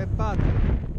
Che palle.